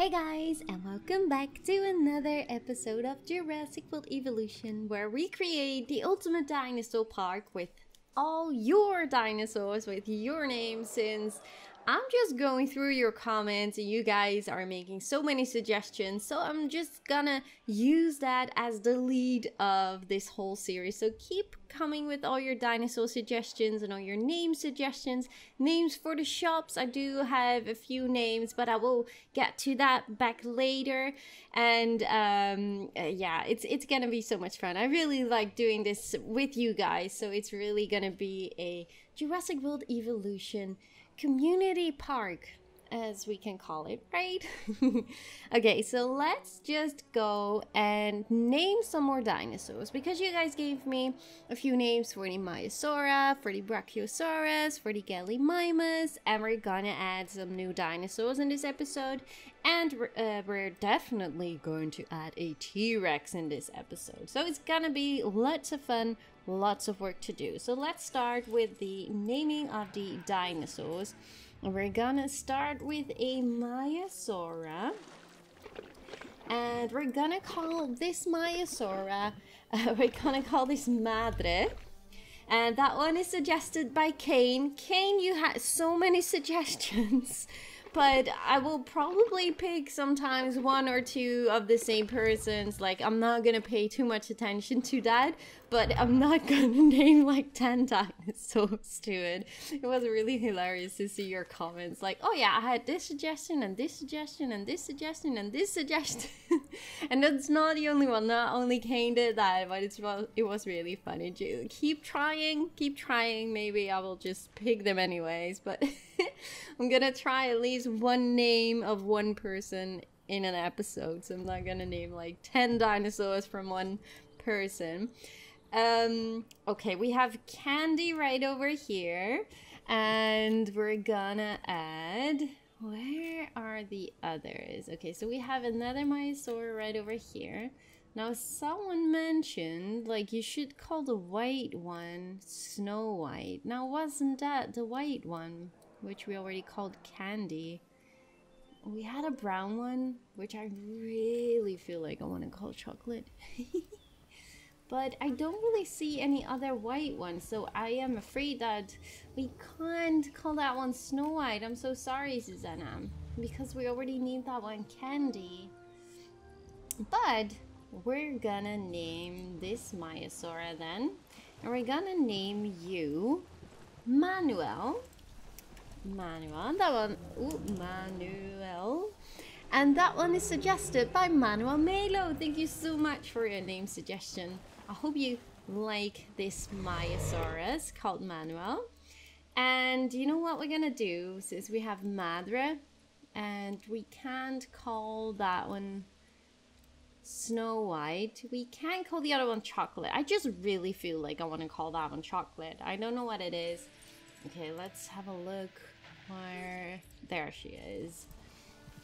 Hey guys, and welcome back to another episode of Jurassic World Evolution, where we create the ultimate dinosaur park with all your dinosaurs with your name since I'm just going through your comments and you guys are making so many suggestions. So I'm just gonna use that as the lead of this whole series. So keep coming with all your dinosaur suggestions and all your name suggestions. Names for the shops. I do have a few names, but I will get to that back later. And um, uh, yeah, it's it's gonna be so much fun. I really like doing this with you guys. So it's really gonna be a Jurassic World Evolution community park as we can call it, right? okay, so let's just go and name some more dinosaurs because you guys gave me a few names for the Maiasaura, for the Brachiosaurus, for the Gallimimus, and we're gonna add some new dinosaurs in this episode. And uh, we're definitely going to add a T-Rex in this episode. So it's gonna be lots of fun, lots of work to do. So let's start with the naming of the dinosaurs. We're gonna start with a Maiasaura. And we're gonna call this Maiasaura, uh, we're gonna call this Madre. And that one is suggested by Kane. Kane, you had so many suggestions but I will probably pick sometimes one or two of the same persons. Like, I'm not gonna pay too much attention to that, but I'm not gonna name like 10 dinosaurs to it. It was really hilarious to see your comments. Like, oh yeah, I had this suggestion and this suggestion and this suggestion and this suggestion. and that's not the only one. Not only Kane did that, but it's, it was really funny. Keep trying, keep trying. Maybe I will just pick them anyways, but I'm gonna try at least one name of one person in an episode. So I'm not gonna name like 10 dinosaurs from one person. Um, okay, we have candy right over here. And we're gonna add. Where are the others? Okay, so we have another Maiasaur right over here. Now, someone mentioned, like, you should call the white one Snow White. Now, wasn't that the white one? which we already called candy. We had a brown one, which I really feel like I want to call chocolate. but I don't really see any other white ones, so I am afraid that we can't call that one Snow White. I'm so sorry, Susanna, because we already need that one Candy. But we're gonna name this Maiasaura then, and we're gonna name you Manuel Manuel. That one, ooh, Manuel. And that one is suggested by Manuel Melo. Thank you so much for your name suggestion. I hope you like this Maiasaurus called Manuel. And you know what we're gonna do since we have Madre and we can't call that one Snow White. We can call the other one Chocolate. I just really feel like I want to call that one Chocolate. I don't know what it is. Okay, let's have a look. Where? There she is.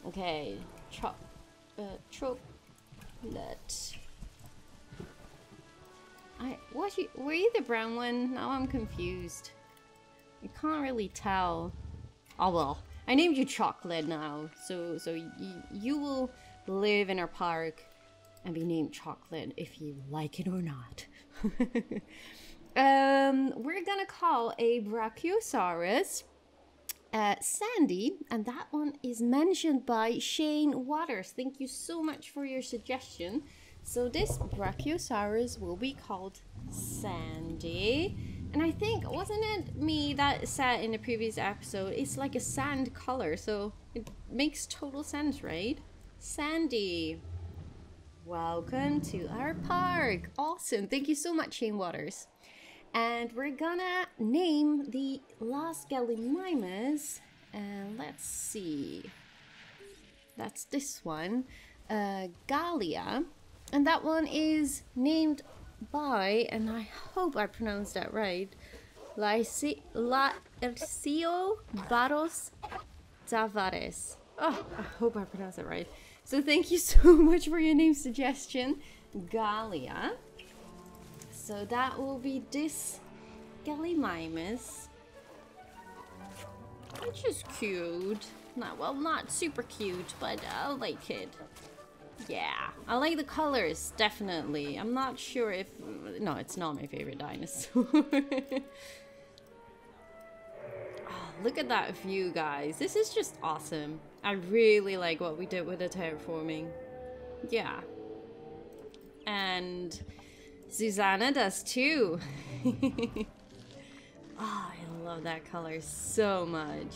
Okay, chop, uh, chocolate. I what you were you the brown one? Now I'm confused. You can't really tell. Oh well, I named you chocolate now, so so you will live in our park and be named chocolate if you like it or not. um, we're gonna call a Brachiosaurus uh, Sandy, and that one is mentioned by Shane Waters. Thank you so much for your suggestion. So this Brachiosaurus will be called Sandy. And I think, wasn't it me that said in the previous episode, it's like a sand color, so it makes total sense, right? Sandy. Welcome to our park. Awesome. Thank you so much, Shane Waters. And we're gonna name the last Gallimimus. And let's see. That's this one. Uh, Gallia. And that one is named by, and I hope I pronounced that right, Lycio Barros Tavares. Oh, I hope I pronounced that right. So thank you so much for your name suggestion, Gallia. So that will be this Gallimimus. Which is cute. Not well, not super cute, but I like it. Yeah, I like the colors, definitely. I'm not sure if... No, it's not my favorite dinosaur. oh, look at that view, guys. This is just awesome. I really like what we did with the terraforming. Yeah. And Susanna does too. oh, I love that color so much.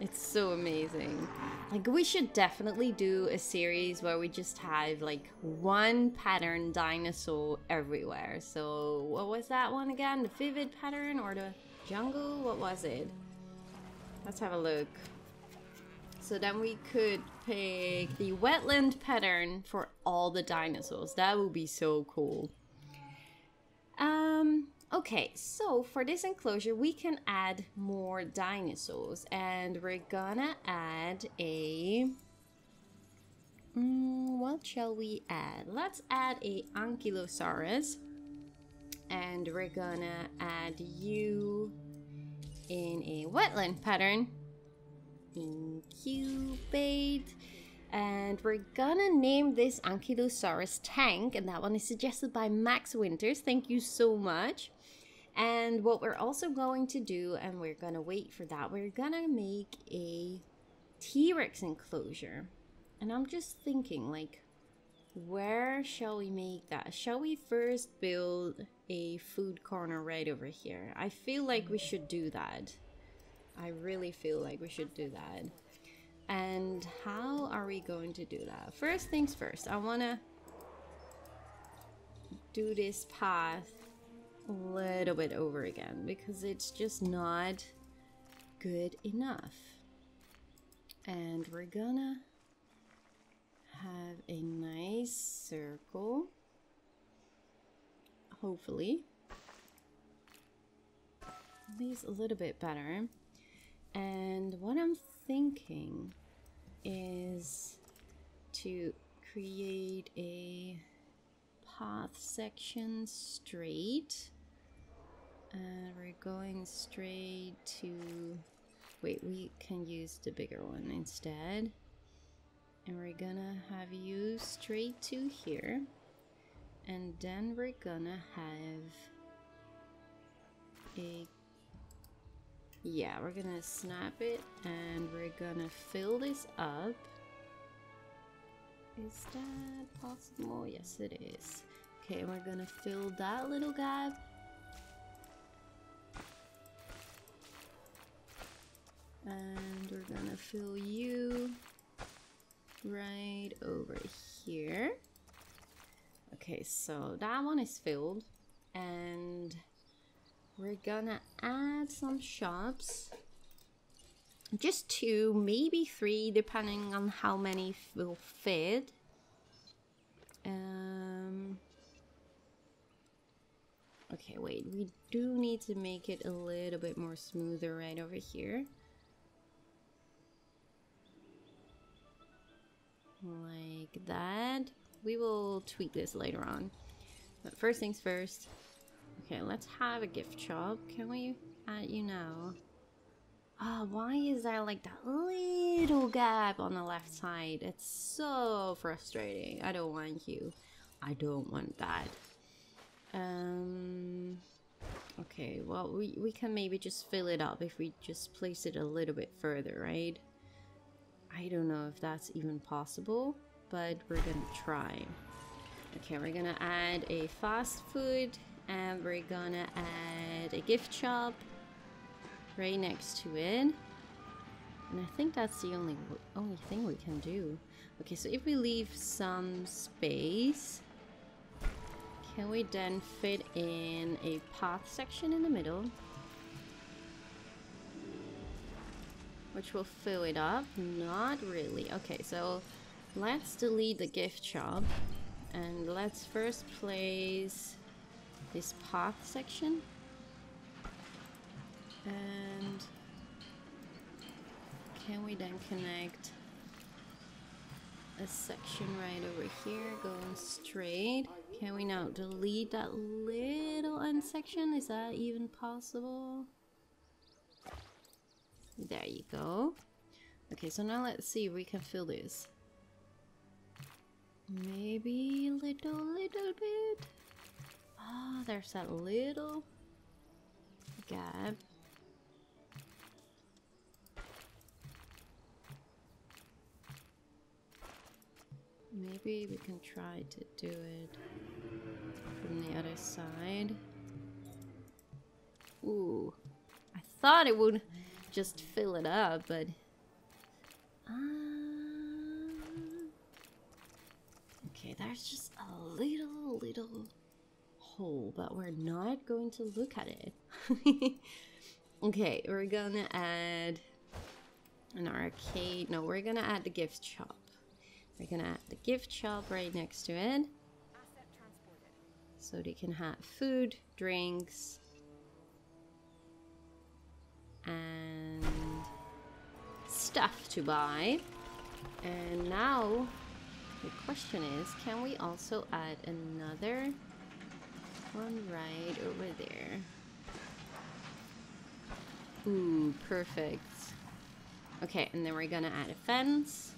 It's so amazing. Like, we should definitely do a series where we just have, like, one pattern dinosaur everywhere. So, what was that one again? The vivid pattern or the jungle? What was it? Let's have a look. So then we could pick the wetland pattern for all the dinosaurs. That would be so cool. Um, okay, so for this enclosure, we can add more dinosaurs. And we're gonna add a... Mm, what shall we add? Let's add a Ankylosaurus. And we're gonna add you in a wetland pattern incubate. And we're gonna name this Ankylosaurus tank, and that one is suggested by Max Winters. Thank you so much. And what we're also going to do, and we're gonna wait for that, we're gonna make a T-Rex enclosure. And I'm just thinking, like, where shall we make that? Shall we first build a food corner right over here? I feel like we should do that. I really feel like we should do that. And how are we going to do that? First things first, I want to do this path little bit over again because it's just not good enough. And we're gonna have a nice circle, hopefully. At least a little bit better. And what I'm thinking is to create a path section straight. And we're going straight to... Wait, we can use the bigger one instead. And we're gonna have you straight to here. And then we're gonna have a yeah, we're gonna snap it and we're gonna fill this up. Is that possible? Yes, it is. Okay, we're gonna fill that little gap. And we're gonna fill you right over here. Okay, so that one is filled. And we're gonna add some shops. Just two, maybe three, depending on how many will fit. Um, okay, wait, we do need to make it a little bit more smoother right over here. Like that. We will tweak this later on. But first things first, Okay, let's have a gift shop. Can we add you now? Ah, oh, why is there like that little gap on the left side? It's so frustrating. I don't want you. I don't want that. Um, okay, well, we, we can maybe just fill it up if we just place it a little bit further, right? I don't know if that's even possible, but we're gonna try. Okay, we're gonna add a fast food and we're gonna add a gift shop right next to it. And I think that's the only only thing we can do. Okay so if we leave some space can we then fit in a path section in the middle which will fill it up not really okay so let's delete the gift shop and let's first place this path section. And can we then connect a section right over here going straight? Can we now delete that little end section? Is that even possible? There you go. Okay, so now let's see if we can fill this. Maybe a little, little bit. Ah, oh, there's that little gap. Maybe we can try to do it from the other side. Ooh. I thought it would just fill it up, but... Uh, okay, there's just a little, little hole, but we're not going to look at it. okay, we're gonna add an arcade. No, we're gonna add the gift shop. We're gonna add the gift shop right next to it. So they can have food, drinks, and stuff to buy. And now the question is, can we also add another one right over there? Ooh, perfect. Okay, and then we're gonna add a fence.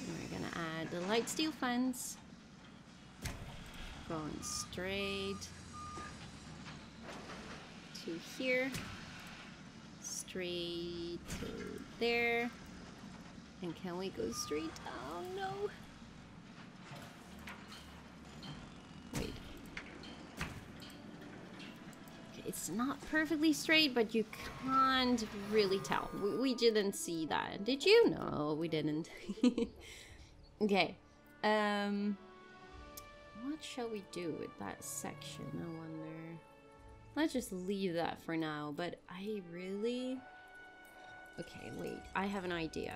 And we're gonna add the light steel fence. Going straight to here. Straight to there. And can we go straight? Oh no. Wait. It's not perfectly straight, but you can't really tell. We, we didn't see that. Did you? No, we didn't. okay. Um, what shall we do with that section? I wonder. Let's just leave that for now, but I really... Okay, wait, I have an idea.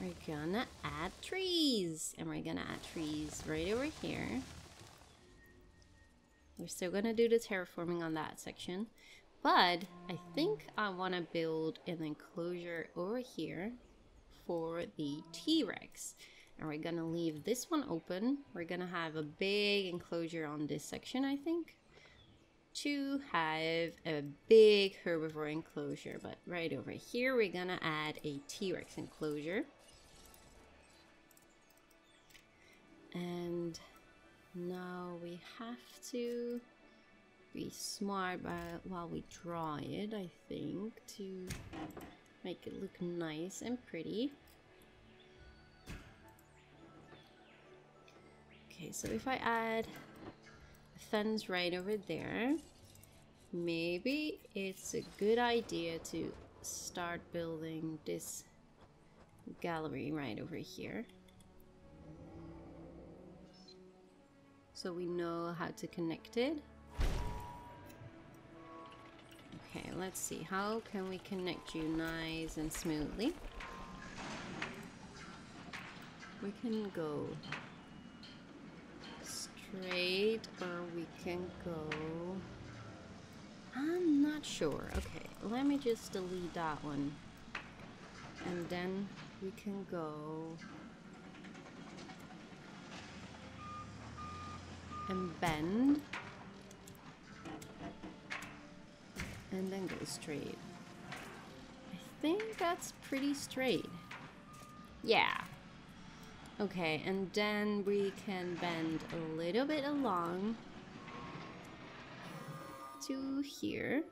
We're gonna add trees, and we're gonna add trees right over here. We're still gonna do the terraforming on that section, but I think I wanna build an enclosure over here for the T-Rex. And we're gonna leave this one open. We're gonna have a big enclosure on this section, I think, to have a big herbivore enclosure. But right over here, we're gonna add a T-Rex enclosure. And now we have to be smart while we draw it, I think, to make it look nice and pretty. Okay, so if I add fence right over there, maybe it's a good idea to start building this gallery right over here. So we know how to connect it. Okay, let's see. How can we connect you nice and smoothly? We can go straight uh, or we can go... I'm not sure. Okay, let me just delete that one. And then we can go... And bend. And then go straight. I think that's pretty straight. Yeah, Okay, and then we can bend a little bit along to here.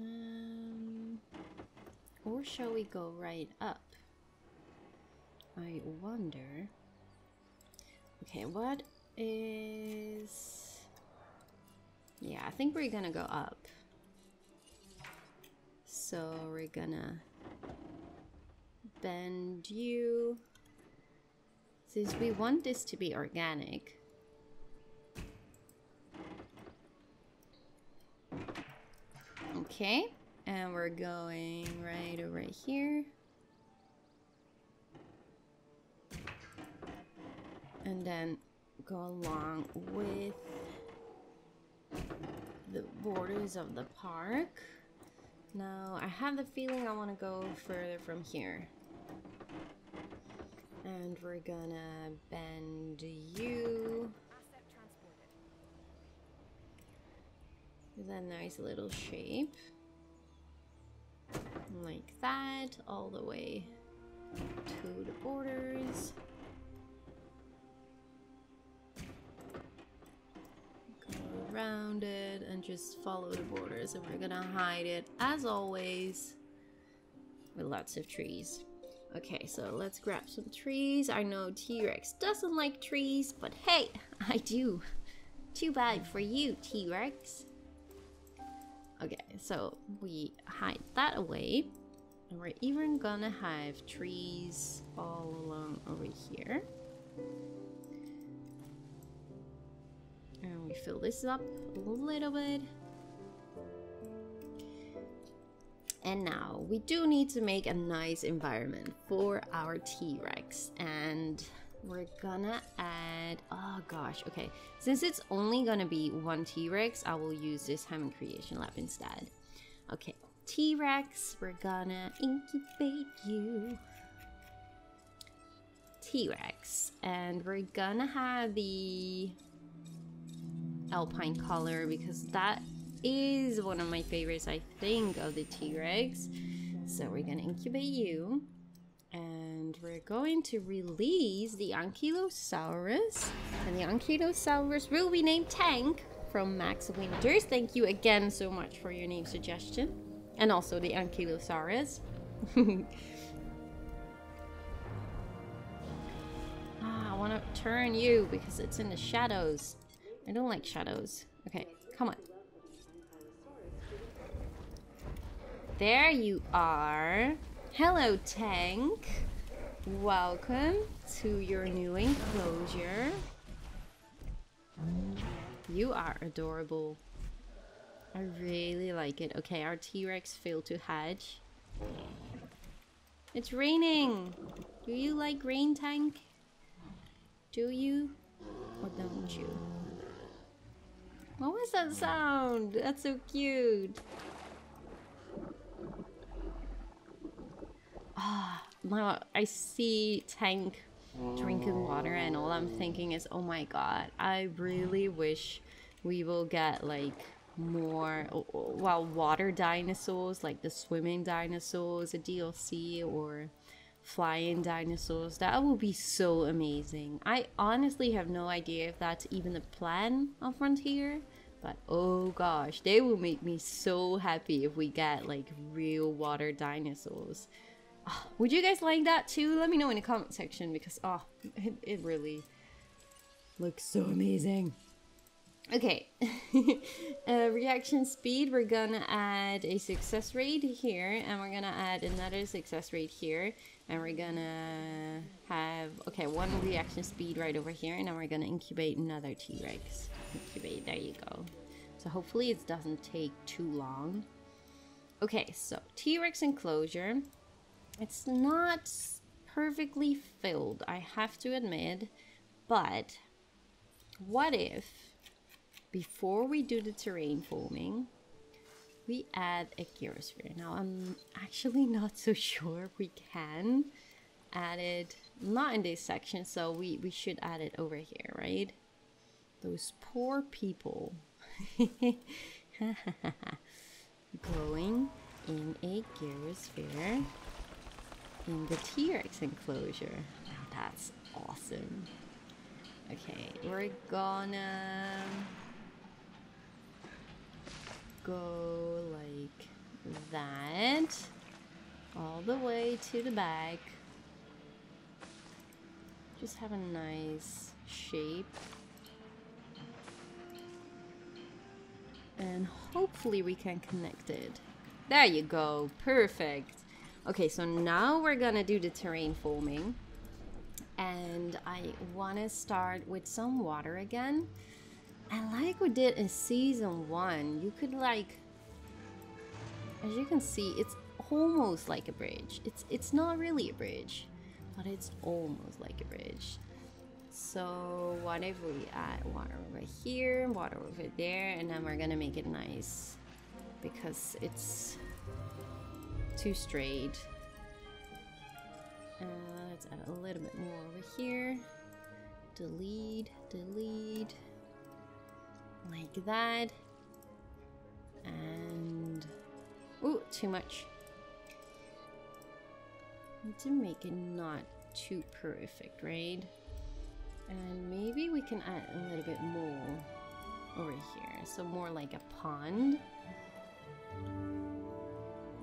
Um, or shall we go right up? I wonder. Okay, what is... Yeah, I think we're gonna go up. So we're gonna bend you. Since we want this to be organic. Okay, and we're going right over here. And then go along with the borders of the park. Now, I have the feeling I want to go further from here. And we're gonna bend you With a nice little shape. Like that, all the way to the borders. Go around it and just follow the borders and we're gonna hide it as always with lots of trees. Okay, so let's grab some trees. I know T-Rex doesn't like trees, but hey, I do. Too bad for you, T-Rex. Okay, so we hide that away. And we're even gonna have trees all along over here. And we fill this up a little bit. And now we do need to make a nice environment for our T-Rex. And we're gonna add, oh gosh, okay. Since it's only gonna be one T-Rex, I will use this Hammond Creation Lab instead. Okay, T-Rex, we're gonna incubate you. T-Rex, and we're gonna have the alpine color because that is one of my favorites, I think, of the T-Rex. So we're gonna incubate you. And we're going to release the Ankylosaurus. And the Ankylosaurus will be named Tank from Max Winters. Thank you again so much for your name suggestion. And also the Ankylosaurus. ah, I want to turn you because it's in the shadows. I don't like shadows. Okay, come on. There you are. Hello, Tank. Welcome to your new enclosure. You are adorable. I really like it. Okay, our T-Rex failed to hatch. It's raining! Do you like rain, Tank? Do you? Or don't you? What was that sound? That's so cute. Ah, now I see Tank drinking water and all I'm thinking is, oh my god, I really wish we will get like more, well, water dinosaurs, like the swimming dinosaurs, a DLC or flying dinosaurs. That would be so amazing. I honestly have no idea if that's even the plan on Frontier. But oh gosh, they will make me so happy if we get like real water dinosaurs. would you guys like that too? Let me know in the comment section because oh, it, it really looks so amazing. Okay, uh, reaction speed, we're gonna add a success rate here and we're gonna add another success rate here and we're gonna have, okay, one reaction speed right over here and then we're gonna incubate another T-Rex. Incubate, there you go. So hopefully it doesn't take too long. Okay, so T-Rex enclosure. It's not perfectly filled, I have to admit, but what if before we do the terrain forming, we add a gyrosphere. Now I'm actually not so sure we can add it, not in this section, so we, we should add it over here, right? Those poor people. Going in a gyrosphere in the T-Rex enclosure. Now that's awesome. Okay, we're gonna go like that all the way to the back. Just have a nice shape. And hopefully we can connect it. There you go, perfect. Okay, so now we're gonna do the terrain forming. And I wanna start with some water again. And like we did in season one, you could like, as you can see, it's almost like a bridge. It's, it's not really a bridge, but it's almost like a bridge. So what if we add water over here, water over there, and then we're gonna make it nice because it's too straight. Uh, let's add a little bit more over here. Delete, delete, like that. And... Ooh, too much. Need to make it not too perfect, right? And maybe we can add a little bit more over here. So more like a pond.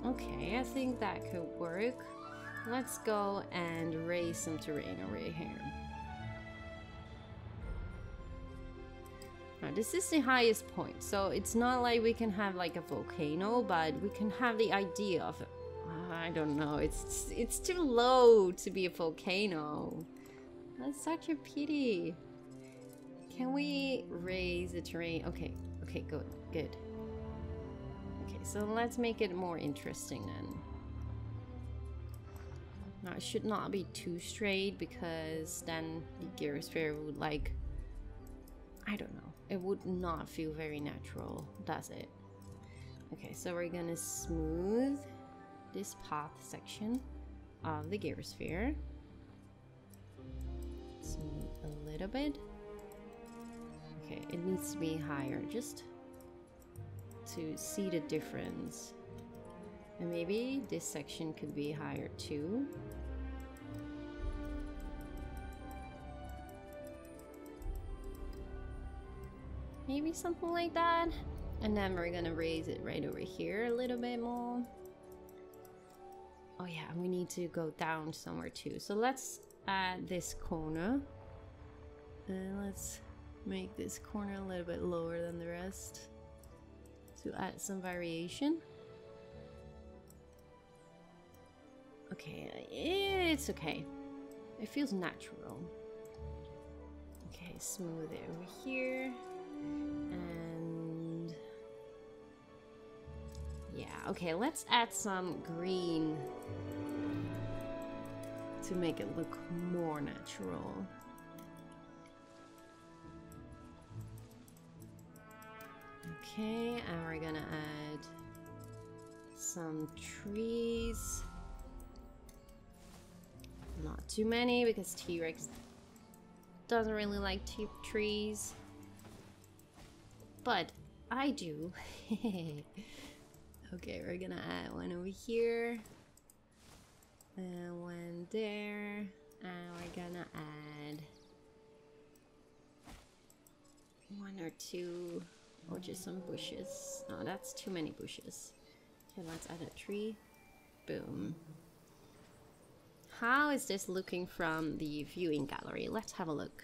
Okay, I think that could work. Let's go and raise some terrain over here. Now, this is the highest point, so it's not like we can have like a volcano, but we can have the idea of it. I don't know, it's it's too low to be a volcano. That's such a pity. Can we raise the terrain? Okay, okay, good, good. So let's make it more interesting then. Now, it should not be too straight because then the gear sphere would like... I don't know. It would not feel very natural, does it? Okay, so we're gonna smooth this path section of the Gyrosphere. Smooth a little bit. Okay, it needs to be higher just to see the difference. And maybe this section could be higher too. Maybe something like that. And then we're gonna raise it right over here a little bit more. Oh yeah, we need to go down somewhere too. So let's add this corner. And let's make this corner a little bit lower than the rest to add some variation. Okay, it's okay. It feels natural. Okay, smooth it over here. And yeah, okay, let's add some green to make it look more natural. Okay, and we're gonna add some trees. Not too many because T-Rex doesn't really like trees. But I do. okay, we're gonna add one over here. And one there. And we're gonna add one or two or just some bushes. No, that's too many bushes. Okay, let's add a tree. Boom. How is this looking from the viewing gallery? Let's have a look.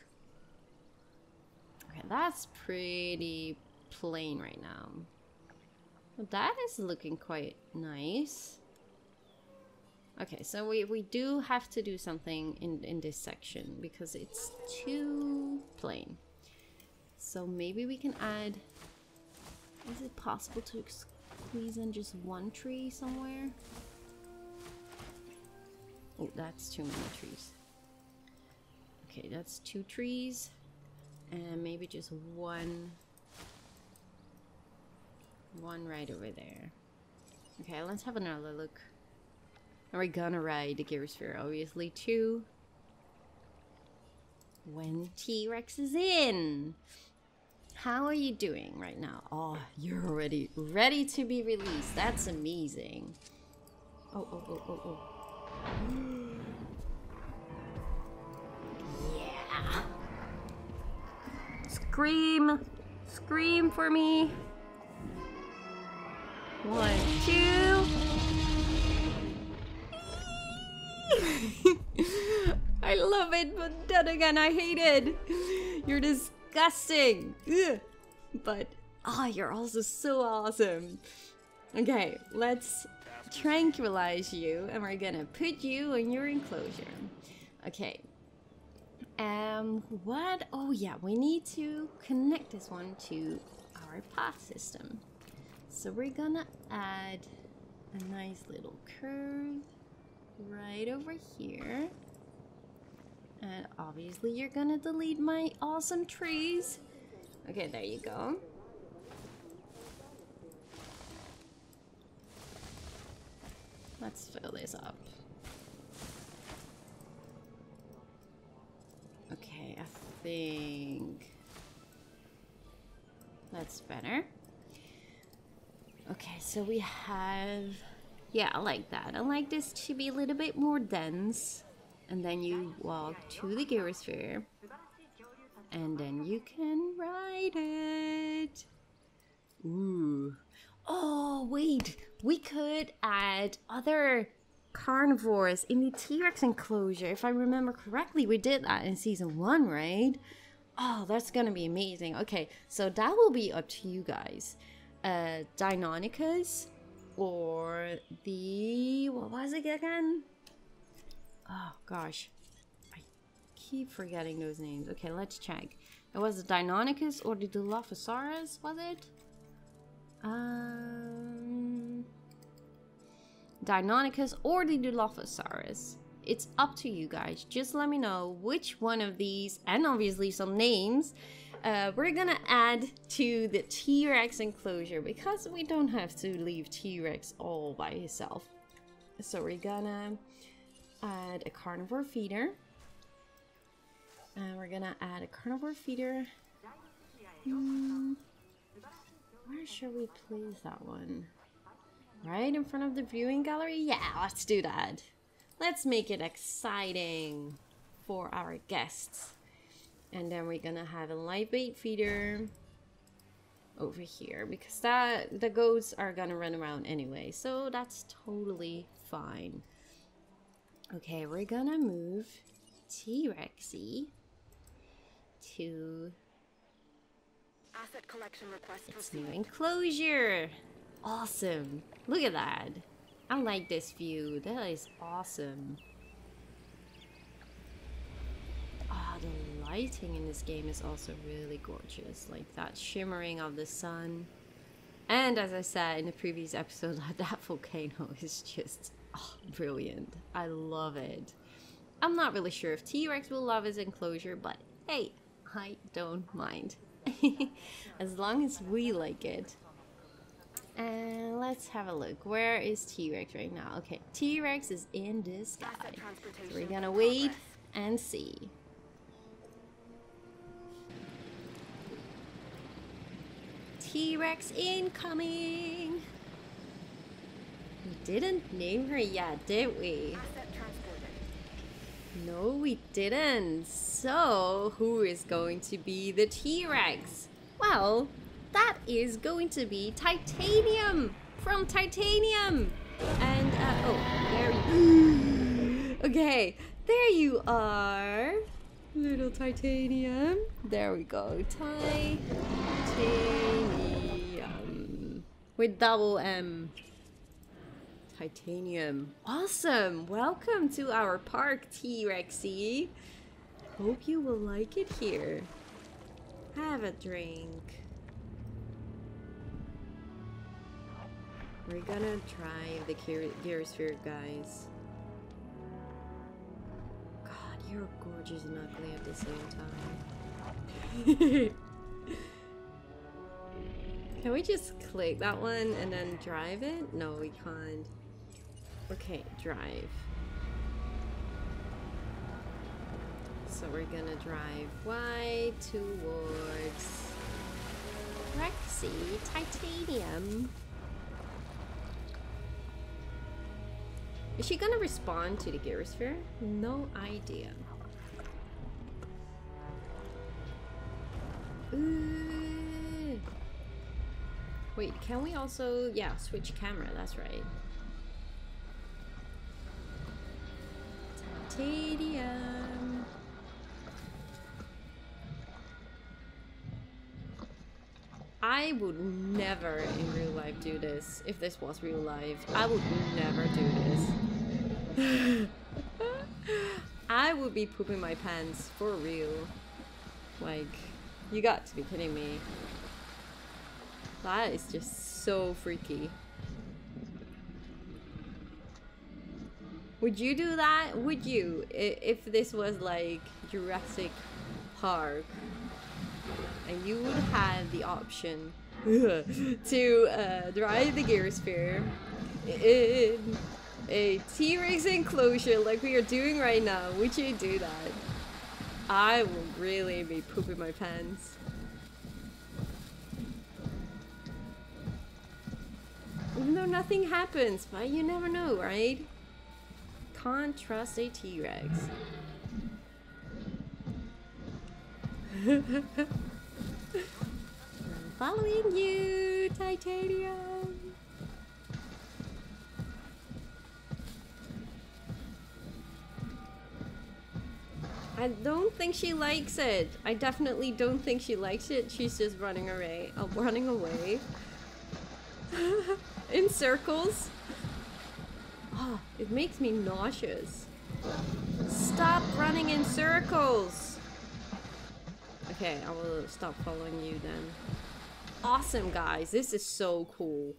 Okay, that's pretty plain right now. That is looking quite nice. Okay, so we, we do have to do something in, in this section because it's too plain. So maybe we can add... Is it possible to squeeze in just one tree somewhere? Oh, that's too many trees. Okay, that's two trees. And maybe just one... One right over there. Okay, let's have another look. Are we gonna ride the Gyrosphere, obviously, too. When T-Rex is in! How are you doing right now? Oh, you're already ready to be released. That's amazing. Oh, oh, oh, oh, oh. Yeah. Scream. Scream for me. One, two. I love it, but then again, I hate it. You're disgusting. Ugh. But, ah, oh, you're also so awesome. Okay, let's tranquilize you and we're gonna put you in your enclosure. Okay. Um, what? Oh yeah, we need to connect this one to our path system. So we're gonna add a nice little curve right over here. And obviously you're gonna delete my awesome trees. Okay, there you go. Let's fill this up. Okay, I think that's better. Okay, so we have... Yeah, I like that. I like this to be a little bit more dense. And then you walk to the Gyrosphere. And then you can ride it. Ooh. Oh, wait. We could add other carnivores in the T-Rex enclosure. If I remember correctly, we did that in season one, right? Oh, that's gonna be amazing. Okay, so that will be up to you guys. Uh, Deinonychus or the what was it again? Oh gosh, I keep forgetting those names. Okay, let's check. It was the Deinonychus or the Dilophosaurus, was it? Um, Deinonychus or the Dilophosaurus. It's up to you guys. Just let me know which one of these, and obviously some names, uh, we're gonna add to the T-Rex enclosure because we don't have to leave T-Rex all by himself. So we're gonna add a carnivore feeder. And we're gonna add a carnivore feeder. Hmm, where should we place that one? Right in front of the viewing gallery? Yeah, let's do that. Let's make it exciting for our guests. And then we're gonna have a live bait feeder over here because that the goats are gonna run around anyway. So that's totally fine. Okay, we're gonna move T-Rexy to Asset collection request its new enclosure. Awesome. Look at that. I like this view. That is awesome. Ah, the lighting in this game is also really gorgeous. Like that shimmering of the sun. And as I said in the previous episode, that volcano is just oh, brilliant. I love it. I'm not really sure if T-Rex will love his enclosure, but hey, I don't mind. as long as we like it. And let's have a look. Where is T-Rex right now? Okay, T-Rex is in the sky. So we're gonna wait and see. T-Rex incoming! We didn't name her yet, did we? No, we didn't. So, who is going to be the T-Rex? Well, that is going to be Titanium from Titanium. And, uh, oh, there you Okay, there you are. Little Titanium. There we go. Titanium. With double M. Titanium. Awesome! Welcome to our park, T-Rexy. Hope you will like it here. Have a drink. We're gonna try the Gear- Gearsphere, guys. God, you're gorgeous and ugly at the same time. Can we just click that one and then drive it? No, we can't. Okay, drive. So we're gonna drive Y towards Rexy Titanium. Is she gonna respond to the Gyrosphere? No idea. Ooh. Wait, can we also... Yeah, switch camera, that's right. Titanium. I would never in real life do this. If this was real life, I would never do this. I would be pooping my pants for real. Like, you got to be kidding me. That is just so freaky. Would you do that? Would you? If this was like Jurassic Park and you would have the option to uh, drive the Gearsphere in a T-Rex enclosure like we are doing right now, would you do that? I would really be pooping my pants. Even though nothing happens, but you never know, right? Can't trust a T-Rex. I'm following you, Titanium. I don't think she likes it. I definitely don't think she likes it. She's just running away. Oh, running away. In circles. Oh, it makes me nauseous. Stop running in circles. Okay, I will stop following you then. Awesome, guys. This is so cool.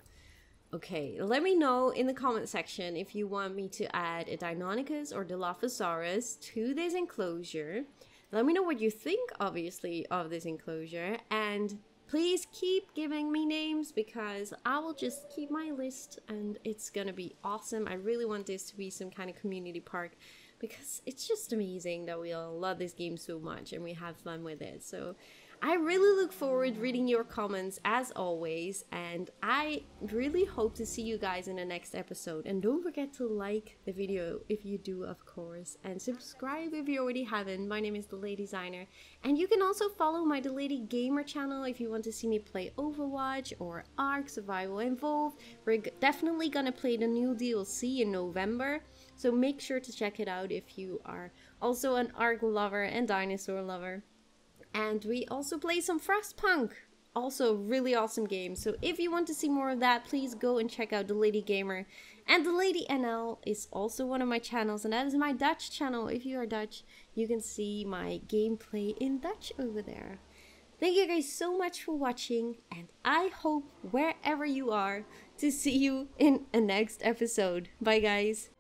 Okay, let me know in the comment section if you want me to add a Deinonychus or Dilophosaurus to this enclosure. Let me know what you think, obviously, of this enclosure. And please keep giving me names because I will just keep my list and it's gonna be awesome. I really want this to be some kind of community park because it's just amazing that we all love this game so much and we have fun with it. So I really look forward reading your comments as always, and I really hope to see you guys in the next episode. And don't forget to like the video if you do, of course, and subscribe if you already haven't. My name is DeLadysigner, and you can also follow my The Lady Gamer channel if you want to see me play Overwatch or Ark Survival Evolved. We're definitely gonna play the new DLC in November, so make sure to check it out if you are also an Ark lover and dinosaur lover. And we also play some Frostpunk. Also, really awesome game. So if you want to see more of that, please go and check out The Lady Gamer. And The Lady NL is also one of my channels, and that is my Dutch channel. If you are Dutch, you can see my gameplay in Dutch over there. Thank you guys so much for watching, and I hope wherever you are to see you in a next episode. Bye, guys.